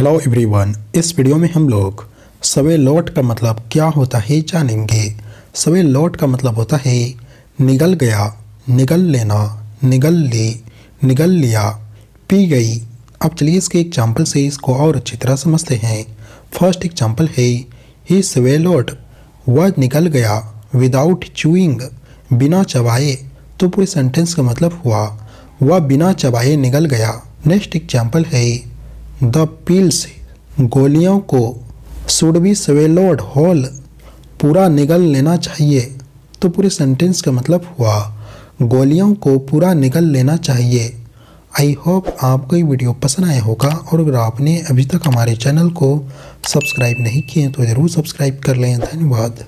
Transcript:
Hello everyone इस video में हम लोग सवे लौट का मतलब क्या होता है जानेंगे। सवे लौट का मतलब होता है निगल गया, निगल लेना, निगल ले, निगल लिया, पी गई। अब चलिए इसके एग्ज़ाम्पल से इसको और अच्छी तरह समझते हैं। फ़र्स्ट एग्ज़ाम्पल है, ही सवे लौट, वह निकल गया विदाउट चूइंग बिना चबाए। तो पूरे सेंटेंस का मतलब हुआ, वह बिना चबाए निकल गया। नेक्स्ट एग्ज़ाम्पल है द पिल्स गोलियों को शुड बी स्वेलोड होल पूरा निगल लेना चाहिए। तो पूरे सेंटेंस का मतलब हुआ, गोलियों को पूरा निगल लेना चाहिए। आई होप आपको ये वीडियो पसंद आया होगा और अगर आपने अभी तक हमारे चैनल को सब्सक्राइब नहीं किए तो ज़रूर सब्सक्राइब कर लें। धन्यवाद।